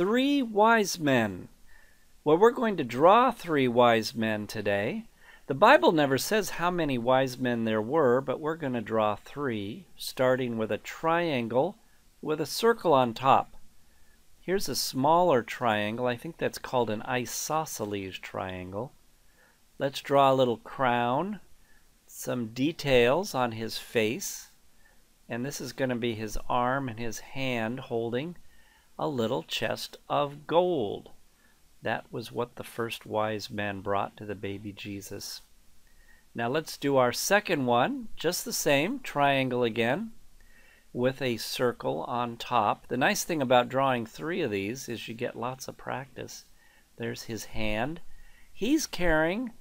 three wise men. Well, we're going to draw three wise men today. The Bible never says how many wise men there were, but we're going to draw three, starting with a triangle with a circle on top. Here's a smaller triangle. I think that's called an isosceles triangle. Let's draw a little crown, some details on his face, and this is going to be his arm and his hand holding a little chest of gold. That was what the first wise man brought to the baby Jesus. Now let's do our second one, just the same, triangle again, with a circle on top. The nice thing about drawing three of these is you get lots of practice. There's his hand. He's carrying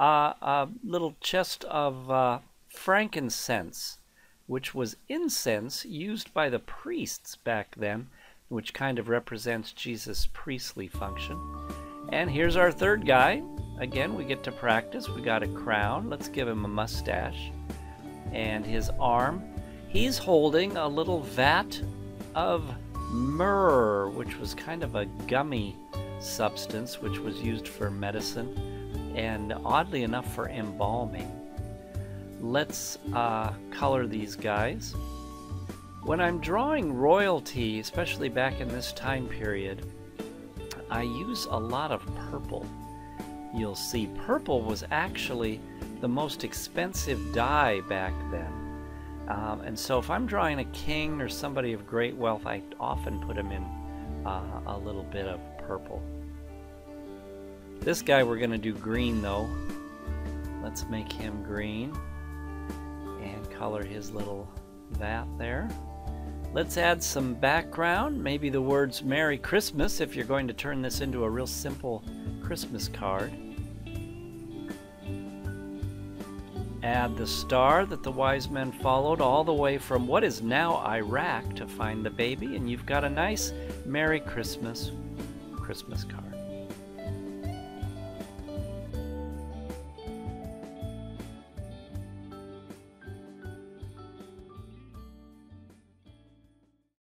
uh, a little chest of uh, frankincense, which was incense used by the priests back then, which kind of represents Jesus' priestly function. And here's our third guy. Again, we get to practice. We got a crown. Let's give him a mustache. And his arm. He's holding a little vat of myrrh, which was kind of a gummy substance, which was used for medicine and oddly enough for embalming. Let's uh, color these guys. When I'm drawing royalty, especially back in this time period, I use a lot of purple. You'll see purple was actually the most expensive dye back then. Um, and so if I'm drawing a king or somebody of great wealth, I often put him in uh, a little bit of purple. This guy we're going to do green though. Let's make him green and color his little vat there. Let's add some background, maybe the words Merry Christmas if you're going to turn this into a real simple Christmas card. Add the star that the wise men followed all the way from what is now Iraq to find the baby, and you've got a nice Merry Christmas Christmas card.